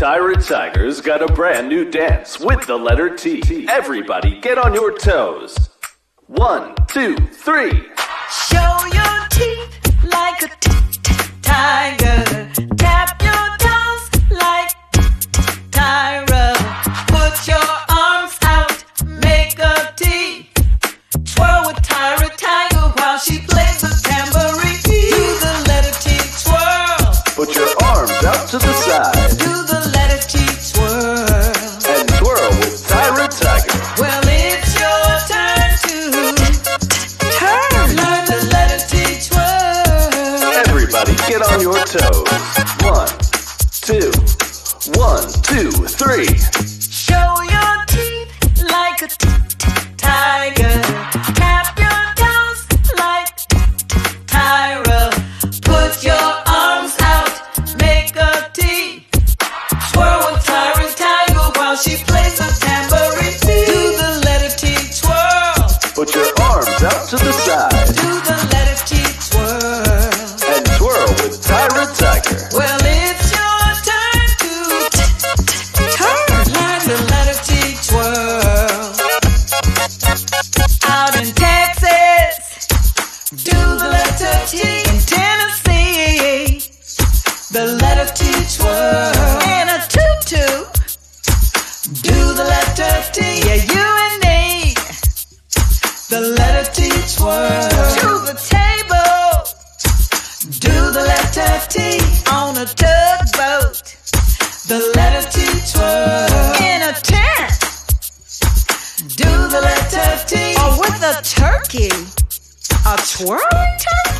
Tyra Tiger's got a brand new dance with the letter T. Everybody get on your toes. One, two, three. Show your teeth like a t- t- tiger. Tap your toes like t- t- Tyra. Put your arms out, make a T. Twirl with Tyra Tiger while she plays the tambourine. Do the letter T twirl. Put your arms out to the side get on your toes. One, two, one, two, three. Show your teeth like a t- t- tiger. Tap your toes like Tyra. Put your arms out, make a T. Twirl with Tyra Tiger while she plays the tambourine. Do the letter T twirl. Put your arms out to the side Do the letter T twirl. To the table. Do the letter T on a tugboat. The letter T twirl in a tent. Do the letter T or with a turkey. A twirling turkey?